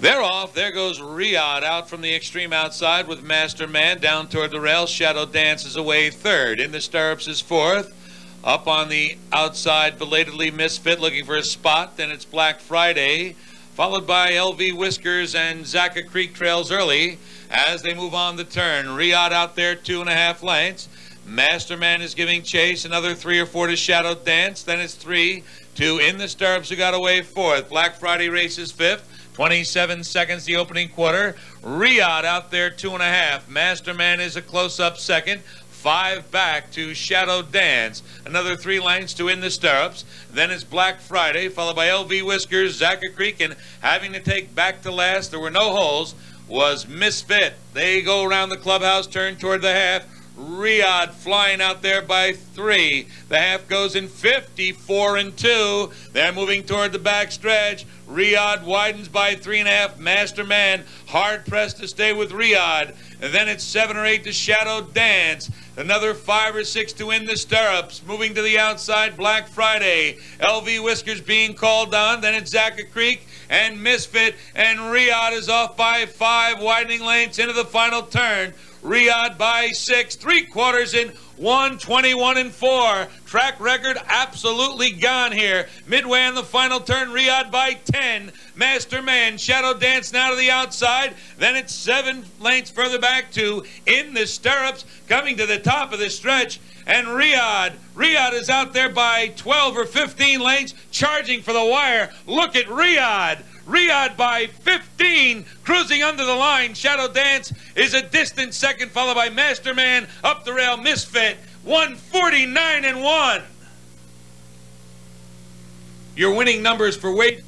They're off. There goes Riyadh out from the extreme outside with Master Man down toward the rail. Shadow dances away third. In the stirrups is fourth. Up on the outside, belatedly Misfit looking for a spot. Then it's Black Friday, followed by LV Whiskers and Zaka Creek trails early as they move on the turn. Riyadh out there, two and a half lengths. Masterman is giving chase. Another three or four to Shadow Dance. Then it's three. Two in the stirrups who got away fourth. Black Friday races fifth. 27 seconds the opening quarter. Riyadh out there two and a half. Masterman is a close-up second. Five back to Shadow Dance. Another three lengths to In the Stirrups. Then it's Black Friday, followed by LV Whiskers, Zaka Creek, and having to take back to last, there were no holes, was Misfit. They go around the clubhouse, turn toward the half. Riyadh flying out there by three. The half goes in 54 and two. They're moving toward the back stretch. Riyadh widens by three and a half. Master Man hard pressed to stay with Riyadh. And then it's seven or eight to Shadow Dance. Another five or six to win the stirrups. Moving to the outside, Black Friday. LV Whiskers being called on. Then it's Zaka Creek and Misfit. And Riyadh is off by five, widening lanes into the final turn. Riyadh by six, three quarters in 121 and 4. Track record absolutely gone here. Midway on the final turn, Riyadh by 10. Master Man, Shadow Dance now to the outside. Then it's seven lengths further back to In the Stirrups, coming to the top of the stretch. And Riyadh, Riyadh is out there by 12 or 15 lengths, charging for the wire. Look at Riyadh. Riyadh by 15, cruising under the line. Shadow Dance is a distant second, followed by Masterman up the rail. Misfit 149 and 1. Your winning numbers for weight